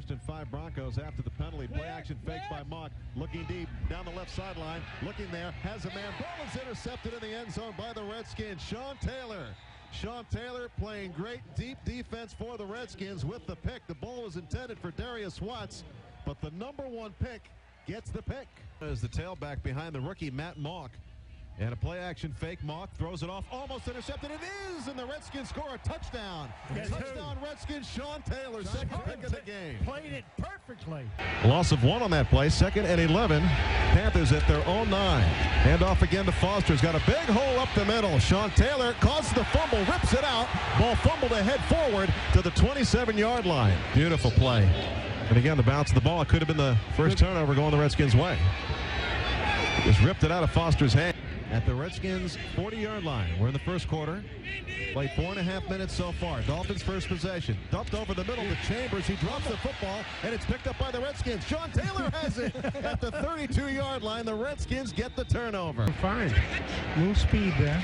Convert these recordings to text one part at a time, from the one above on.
First and five Broncos after the penalty. Play action fake by Mauck. Looking deep down the left sideline. Looking there. Has a man. Ball is intercepted in the end zone by the Redskins. Sean Taylor. Sean Taylor playing great deep defense for the Redskins with the pick. The ball was intended for Darius Watts, but the number one pick gets the pick. As the tailback behind the rookie Matt Mauck. And a play action fake. Mauck throws it off. Almost intercepted. It is. And the Redskins score a touchdown. Guess touchdown Redskins. Sean Taylor, second pick of the game. Played it perfectly. Loss of one on that play. Second and 11. Panthers at their own nine. Hand off again to Foster. He's got a big hole up the middle. Sean Taylor causes the fumble, rips it out. Ball fumbled ahead forward to the 27 yard line. Beautiful play. And again, the bounce of the ball. It could have been the first turnover going the Redskins' way. Just ripped it out of Foster's hand. At the Redskins' 40 yard line. We're in the first quarter. Played four and a half minutes so far. Dolphins first possession. Dumped over the middle to Chambers. He drops the football, and it's picked up by the Redskins. Sean Taylor has it at the 32 yard line. The Redskins get the turnover. Fine. Little speed there.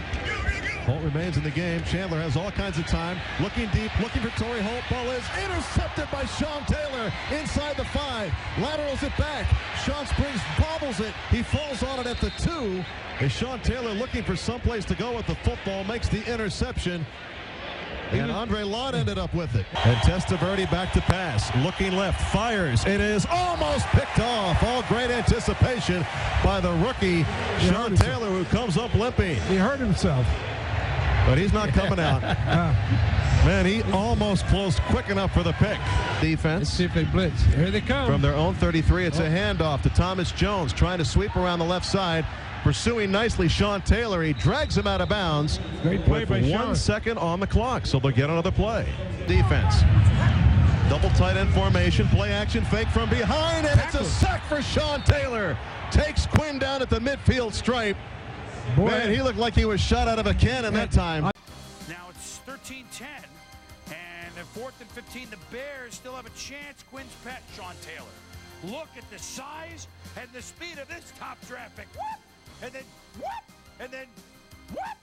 Holt remains in the game. Chandler has all kinds of time. Looking deep, looking for Torry Holt. Ball is intercepted by Sean Taylor inside the five. Laterals it back. Shawn Springs bobbles it. He falls on it at the two. As Sean Taylor looking for someplace to go with the football makes the interception. And Andre Lott ended up with it. And Testaverde back to pass. Looking left. Fires. It is almost picked off. All great anticipation by the rookie, Sean Taylor, who comes up limping. He hurt himself. But he's not coming out. Man, he almost closed quick enough for the pick. Defense. Let's Defense see if they blitz. Here they come. from their own 33. It's a oh. handoff to Thomas Jones trying to sweep around the left side. Pursuing nicely Sean Taylor. He drags him out of bounds Great play with by one Sean. second on the clock. So they'll get another play. Defense. Double tight end formation. Play action fake from behind. And it's a sack for Sean Taylor. Takes Quinn down at the midfield stripe. Boy, Man, he looked like he was shot out of a cannon that time. Now it's 13 10. And at fourth and 15, the Bears still have a chance. Quinn's pet, Sean Taylor. Look at the size and the speed of this top draft pick. What? And then what? And then what?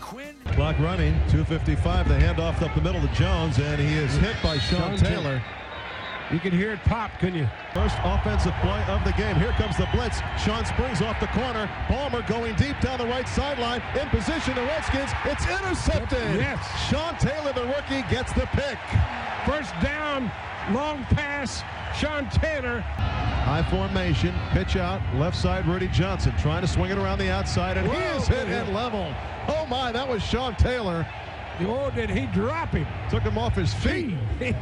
Quinn Clock running, 255. The handoff up the middle to Jones, and he is hit by Sean Sean Taylor. You can hear it pop, couldn't you? First offensive play of the game. Here comes the blitz. Shawn Springs off the corner. Palmer going deep down the right sideline. In position, the Redskins. It's intercepted. Yes. Sean Taylor, the rookie, gets the pick. First down, long pass. Sean Taylor. High formation, pitch out, left side, Rudi Johnson trying to swing it around the outside, and he is hit and leveled. Oh my, that was Sean Taylor. Oh, did he drop him? Took him off his feet. did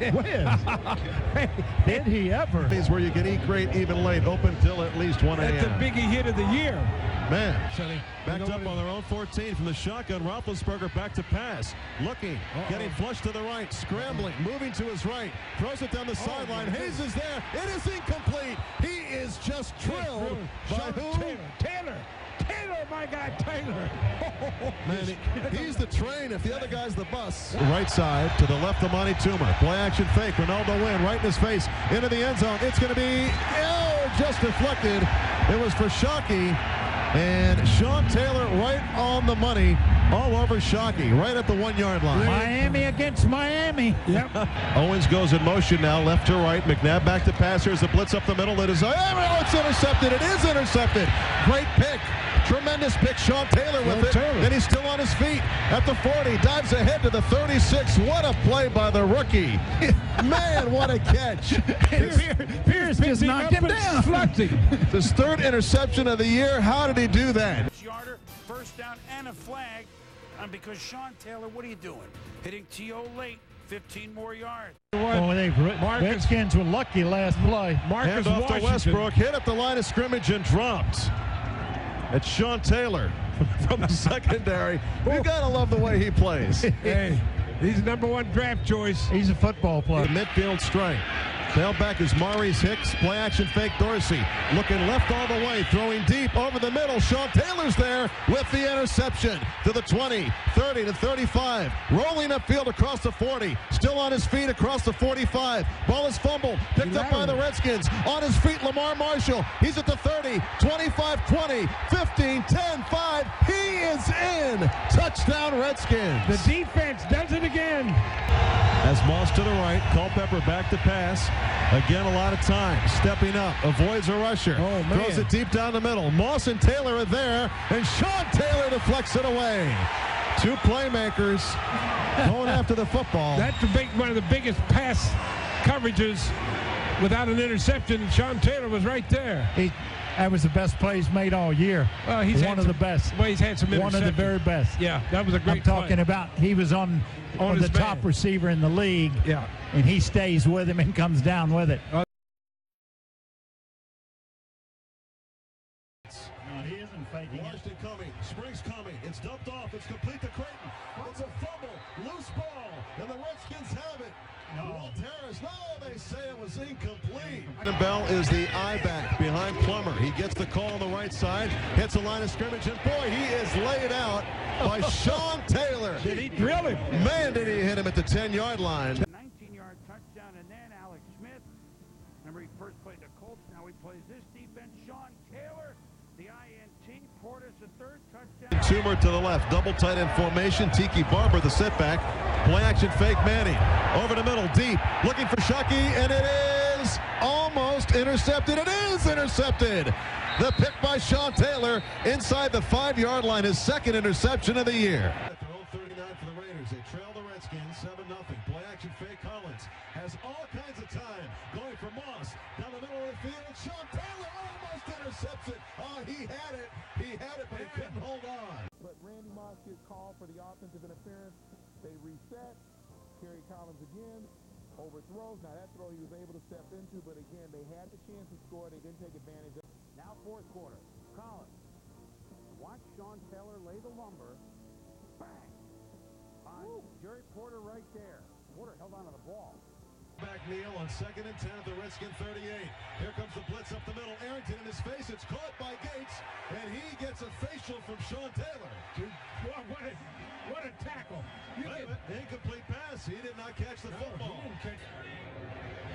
he ever? Is where you can eat great even late, open till at least 1 a.m. That's the biggie hit of the year. Man, backed up on their own 14 from the shotgun. Roethlisberger back to pass, looking, Uh-oh. getting flushed to the right, scrambling, moving to his right, throws it down the oh, sideline. Hayes is there. It is incomplete. He is just drilled by Sean who? Taylor. Taylor. Taylor, my guy, Taylor. Man, he- he's the train if the other guy's the bus. Right side to the left of Monty Toomer. Play action fake. Renaldo Wynn right in his face. Into the end zone. It's going to be oh, just deflected. It was for Shockey. And Sean Taylor right on the money. All over Shockey. Right at the one yard line. Miami against Miami. Yep. Owens goes in motion now, left to right. McNabb back to pass. Here's a blitz up the middle. It is, oh, it's intercepted. It is intercepted. Great pick. Tremendous pick. Sean Taylor with Sean it. Taylor. And he's still on his feet at the 40. Dives ahead to the 36. What a play by the rookie. Man, what a catch. Pierce just knocked him down. Fluxy. His third interception of the year. How did he do that? yarder, first down, and a flag. And because Sean Taylor, what are you doing? Hitting T.O. late, 15 more yards. Oh, they Marcus- Redskins were lucky last play. Marcus Hand off to Westbrook. Hit at the line of scrimmage and dropped. It's Sean Taylor from the secondary. You gotta love the way he plays. Hey, he's number one draft choice. He's a football The player. midfield strike. Tailback is Maurice Hicks. Play action fake Dorsey. Looking left all the way. Throwing deep over the middle. Sean Taylor's there with the interception to the 20, 30 to 35. Rolling upfield across the 40. Still on his feet across the 45. Ball is fumbled. Picked up by the Redskins. On his feet, Lemar Marshall. He's at the 30, 25, 20, 15, 10, 5. He is in. Touchdown Redskins. The defense does it again. As Moss to the right, Culpepper back to pass. Again, a lot of time. Stepping up, avoids a rusher. Oh, man. Throws it deep down the middle. Moss and Taylor are there, and Sean Taylor deflects it away. Two playmakers going after the football. That's the big, one of the biggest pass coverages without an interception. Sean Taylor was right there. He, that was the best plays made all year. Well, he's one of some- the best. Well, he's had some One of the very best. Yeah, that was a great I'm talking play. about he was on, On on his the top receiver in the league. Yeah. And he stays with him and comes down with it. Uh, he isn't faking Washington coming, Springs coming. It's dumped off. It's complete to Creighton. It's a fumble, loose ball, and the Redskins have it. No. Walt Harris, no, they say it was incomplete. Bell is the eye back behind Plummer. He gets the call on the right side, hits the line of scrimmage, and boy, he is laid out by Sean Taylor. Did he drill him? Man, did he hit him at the 10-yard line. 19-yard touchdown, and then Alex Smith. Remember, he first played the Colts. Now he plays this defense. Sean Taylor, the INT, Portis, the third touchdown. Toomer to the left, double tight end formation. Tiki Barber the setback. Play action fake Manning. Over the middle, deep. Looking for Shockey, and it is almost intercepted. It is intercepted. The pick by Sean Taylor inside the five yard line, his second interception of the year. At own 39 for the Raiders, they trail the Redskins 7 0. Play action fake Collins has all kinds of time going for Moss down the middle of the field. Sean Taylor almost intercepts it. Oh, he had it. He had it, but he couldn't hold on. But Randy Moss gets called for the offensive interference. They reset. Kerry Collins again. Overthrows. Now that throw he was able to step into, but again, they had the chance to score. They didn't take advantage of it. Now fourth quarter. Collins. Watch Sean Taylor lay the lumber. Bang. On Jerry Porter right there. Porter held on to the ball. Back Neal on second and 10 at the Redskin 38. Here comes the blitz up the middle. Arrington in his face. It's caught by Gates, and he gets a facial from Sean Taylor. What, what, a, what a tackle. You Wait a get- Incomplete pass. He did not catch the No, football.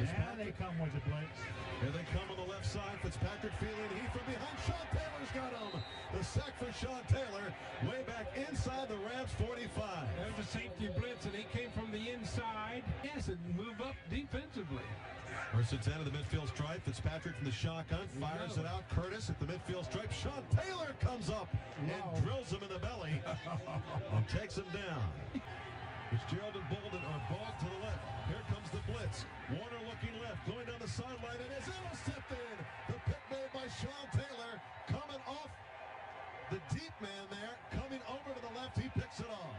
Yeah, they come with the blitz. Here they come on the left side. Fitzpatrick feeling heat from behind. Sean Taylor's got him. The sack for Sean Taylor. Way back inside the Rams 45. There's a safety blitz, and he came from the inside. Yes, and move up defensively. First and 10 of the midfield stripe. Fitzpatrick from the shotgun. Fires it out. Curtis at the midfield stripe. Sean Taylor comes up and drills him in the belly and takes him down. Fitzgerald and Boldin are ball to the left. Here blitz. Warner looking left, going down the sideline, and is intercepted. The pick made by Sean Taylor coming off the deep man there, coming over to the left. He picks it off.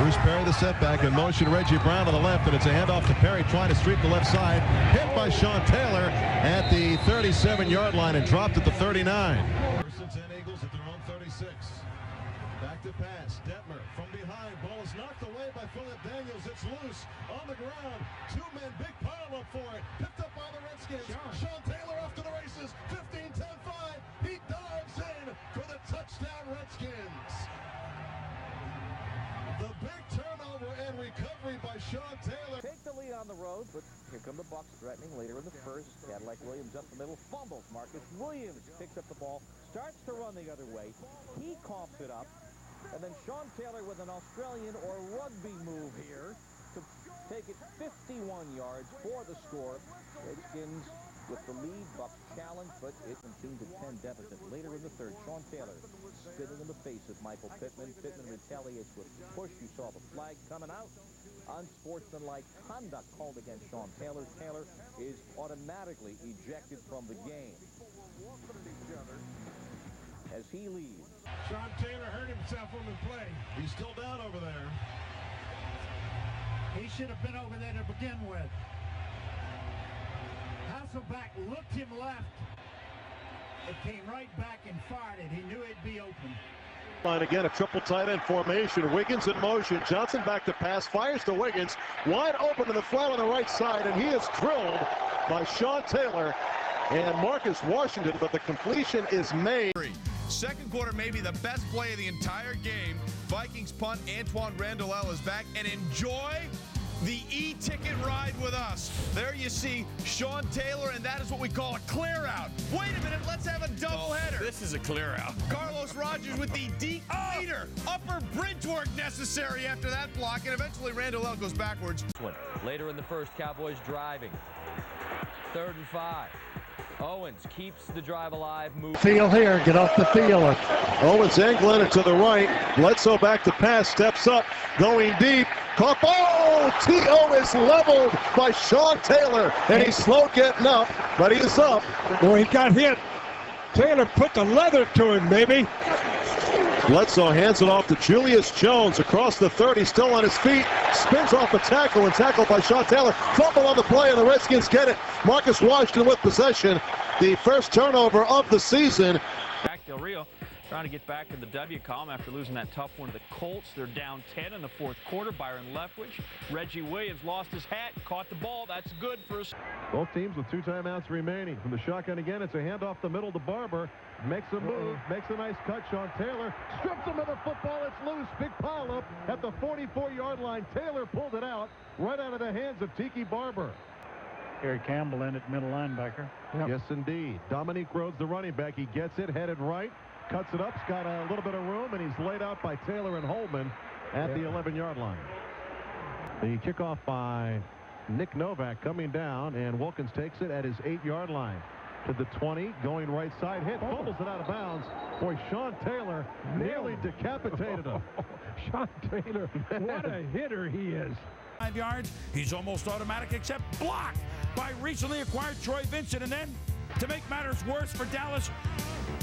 Bruce Perry the setback in motion. Reggie Brown on the left, and it's a handoff to Perry trying to streak the left side. Hit by Sean Taylor at the 37-yard line and dropped at the 39. First and Eagles at their own 36. Back to pass. Detmer from behind. Ball is knocked away by Philip Daniels. It's loose on the ground. Two men, big pile up for it. Picked up by the Redskins. Sean Taylor off to the races. 15 10 5. He dives in for the touchdown, Redskins. The big turnover and recovery by Sean Taylor. Take the lead on the road, but here come the Bucks threatening later in the first. Cadillac Williams up the middle, fumbles. Marcus Williams picks up the ball, starts to run the other way. He coughs it up, and then Sean Taylor with an Australian or rugby move here to take it 51 yards for the score. Redskins with the lead, Bucks challenge, but it 17 to 10 deficit. Later in the third, Sean Taylor spitting in the face of Michael Pittman. Pittman retaliates with a push. You saw the flag coming out. Unsportsmanlike conduct called against Sean Taylor. Taylor is automatically ejected from the game. As he leaves. Sean Taylor hurt himself on the play. He's still down over there. He should have been over there to begin with. Hasselbeck looked him left. It came right back and fired it. He knew it'd be open. Line again, a triple tight end formation. Wiggins in motion. Johnson back to pass. Fires to Wiggins. Wide open to the flat on the right side, and he is drilled by Sean Taylor and Marcus Washington, but the completion is made. Second quarter, maybe the best play of the entire game. Vikings punt. Antwaan Randle is back. And enjoy the e-ticket ride with us. There you see Sean Taylor, and that is what we call a clear out. Wait a minute, let's have a doubleheader. This is a clear out. Carlos Rogers with the deep oh! leader, upper bridge work necessary after that block, and eventually Randle El goes backwards. Later in the first, Cowboys driving. Third and five. Owens keeps the drive alive. Move. Field here. Get off the field. Owens and Glennon to the right. Bledsoe back to pass. Steps up. Going deep. Caught. Oh! T.O. is leveled by Sean Taylor. And he's slow getting up, but he's up. Boy, he got hit. Taylor put the leather to him, maybe. Bledsoe hands it off to Julius Jones across the 30, still on his feet. Spins off a tackle and tackled by Sean Taylor. Fumble on the play, and the Redskins get it. Marcus Washington with possession. The first turnover of the season. Jack Del Rio trying to get back in the W column after losing that tough one to the Colts. They're down 10 in the fourth quarter. Byron Leftwich. Reggie Williams lost his hat, caught the ball. That's good for us. Both teams with two timeouts remaining. From the shotgun again, it's a handoff the middle to Barber. Makes a move, makes a nice cut. Sean Taylor strips him of the football. It's loose. Big pile up at the 44-yard line. Taylor pulled it out right out of the hands of Tiki Barber. Gary Campbell in at middle linebacker. Yes, indeed. Dominic Rhodes, the running back. He gets it, headed right, cuts it up. He's got a little bit of room, and he's laid out by Taylor and Holman at the 11-yard line. The kickoff by Nick Novak coming down, and Wilkins takes it at his 8-yard line to the 20, going right side, hit, fumbles it out of bounds. Boy, Sean Taylor nearly decapitated him. Sean Taylor, what a hitter he is. Five yards. He's almost automatic, except blocked by recently acquired Troy Vincent. And then, to make matters worse for Dallas,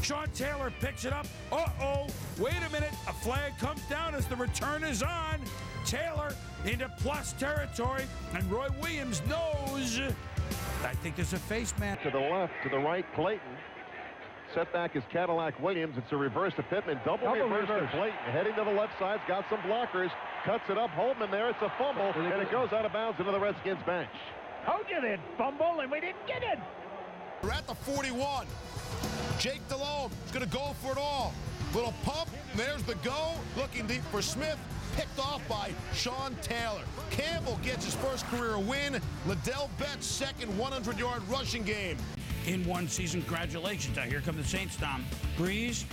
Sean Taylor picks it up. Uh-oh. Wait a minute. A flag comes down as the return is on. Taylor into plus territory, and Roy Williams knows. I think there's a face man. To the left, to the right, Clayton. Setback is Cadillac Williams. It's a reverse to Pittman. Double, Double reverse, reverse. to Clayton. Heading to the left side. Got some blockers. Cuts it up. Holman there. It's a fumble. And it goes out of bounds into the Redskins bench. Told you they'd fumble, and we didn't get it. We're at the 41. Jake Delhomme is going to go for it all. Little pump. There's the go. Looking deep for Smith. Picked off by Sean Taylor. Campbell gets his first career win. Ladell Betts' second 100-yard rushing game. in one season. Congratulations. Now, here come the Saints, Tom. Brees,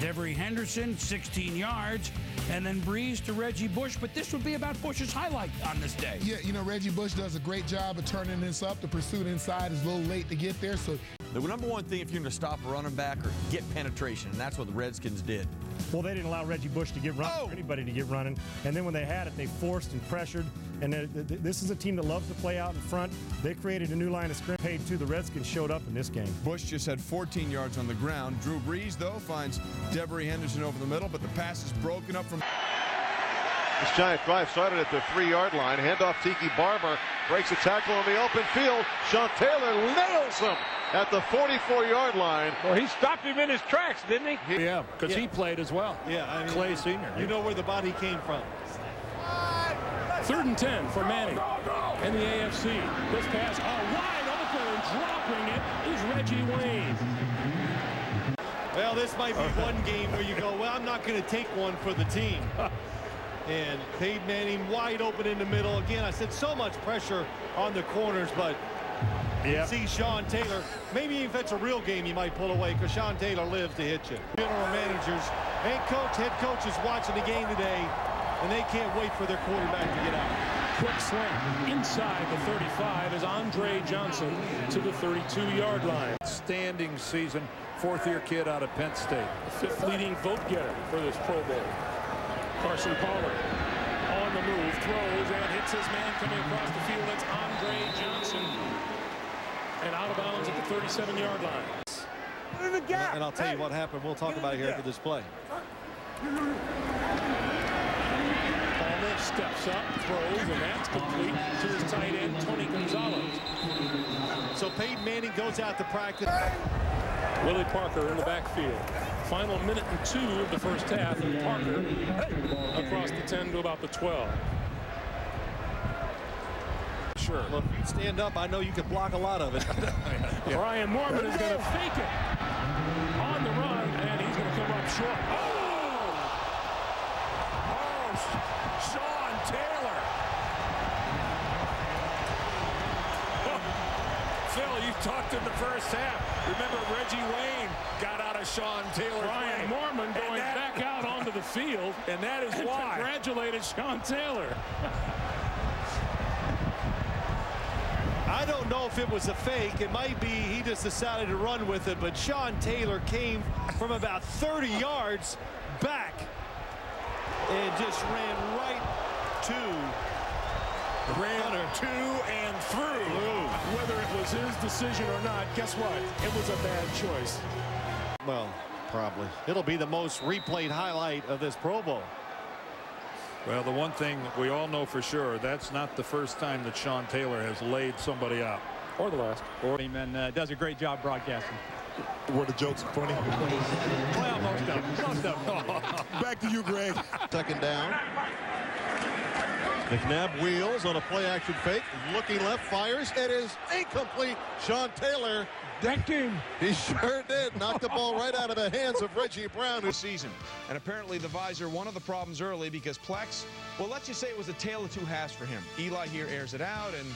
Devery Henderson, 16 yards, and then Brees to Reggie Bush. But this would be about Bush's highlight on this day. Yeah, you know, Reggie Bush does a great job of turning this up. The pursuit inside is a little late to get there, so The number one thing if you're going to stop a running back or get penetration, and that's what the Redskins did. Well, they didn't allow Reggie Bush to get running, Oh. or anybody to get running. And then when they had it, they forced and pressured. And th- th- this is a team that loves to play out in front. They created a new line of scrimmage. Paid too. The Redskins showed up in this game. Bush just had 14 yards on the ground. Drew Brees, though, finds Devery Henderson over the middle, but the pass is broken up from This giant drive started at the three-yard line. Handoff Tiki Barber breaks a tackle in the open field. Sean Taylor nails him at the 44-yard line. Well, he stopped him in his tracks, didn't he? Yeah, because he played as well. Yeah, I mean, Clay Senior. You know where the body came from. Third and 10 for Manning and the AFC. This pass are wide open and dropping it is Reggie Wayne. Well, this might be one game where you go, well, I'm not going to take one for the team. and Peyton Manning wide open in the middle. Again, I said so much pressure on the corners, but you see Sean Taylor. Maybe if it's a real game, you might pull away because Sean Taylor lives to hit you. General managers and coach, head coaches watching the game today, and they can't wait for their quarterback to get out. Quick slant inside the 35 is Andre Johnson to the 32-yard line. Standing season, fourth-year kid out of Penn State. Fifth leading vote getter for this Pro Bowl. Carson Palmer on the move, throws and hits his man coming across the field. That's Andre Johnson. And out of bounds at the 37-yard line. And I'll tell you what happened. We'll talk about it here after this play. Palmer steps up, throws, and that's complete to his tight end, Tony Gonzalez. So Peyton Manning goes out to practice. Willie Parker in the backfield. Final minute and two of the first half, and Parker across the 10 to about the 12. Sure. Well, if you stand up, I know you can block a lot of it. Brian Moorman is going to fake it on the run, and he's going to come up short. Oh! Oh, Sean Taylor. Phil, you talked in the first half. Remember, Reggie Wayne got out of Sean Taylor. Brian Moorman going that, back out onto the field. And that is and why. Congratulated Sean Taylor. I don't know if it was a fake. It might be he just decided to run with it, but Sean Taylor came from about 30 yards back and just ran right to ran Hunter. to and through. Whether it was his decision or not, guess what? It was a bad choice. Well, probably. It'll be the most replayed highlight of this Pro Bowl. Well, the one thing we all know for sure, that's not the first time that Sean Taylor has laid somebody out. Or the last. Or and uh, does a great job broadcasting. Were the jokes funny? well, most of them. Most of them. Back to you, Greg. Second down. McNabb wheels on a play action fake. Looking left, fires. It is incomplete. Sean Taylor decked him. He sure did. Knocked the ball right out of the hands of Reggie Brown. This season. And apparently the visor, one of the problems early because Plex, well, let's just say it was a tale of two halves for him. Eli here airs it out, and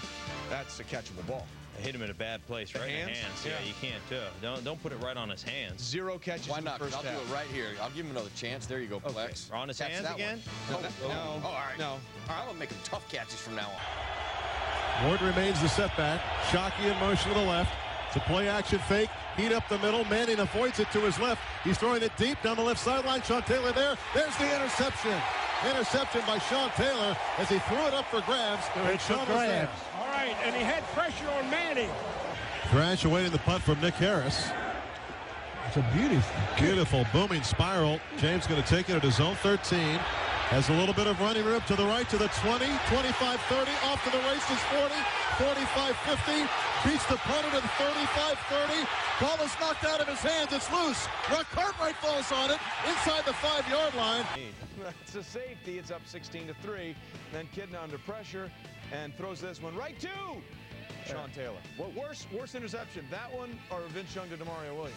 that's a catchable ball. I hit him in a bad place, right hands? in the hands. Yeah, yeah you can't. Uh, don't don't put it right on his hands. Zero catches. Why not? In the first I'll half. do it right here. I'll give him another chance. There you go, Plex. Okay. On his Catch hands again? No, no. Oh, all right. No. All right, I'm gonna make him tough catches from now on. Ward remains the setback. Shockey in motion to the left. It's a play action fake. Heat up the middle. Manning avoids it to his left. He's throwing it deep down the left sideline. Sean Taylor there. There's the interception. Interception by Sean Taylor as he threw it up for grabs. And Sean was there. All right, and he had pressure on Manning. Thrash awaiting the punt from Nick Harris. It's a beautiful. Beautiful booming spiral. James going to take it at his own 13. Has a little bit of running room to the right to the 20, 25, 30. Off to the races 40, 45, 50. Beats the punter to the 35, 30. Ball is knocked out of his hands. It's loose. Rock Cartwright falls on it inside the five-yard line. It's a safety. It's up 16 to 3. Then Kitna under pressure and throws this one right to Sean Taylor. What worse worse interception? That one or Vince Young to Demario Williams?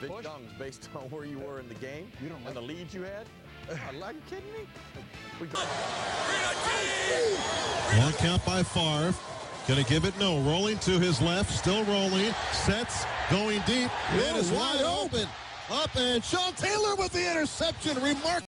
Vince Push? Young's based on where you were in the game You don't and the lead you had. Are you kidding me? We go. One count by Favre. Going to give it no. Rolling to his left. Still rolling. Sets. Going deep. Man is wide open. Up and Sean Taylor with the interception. Remarkable.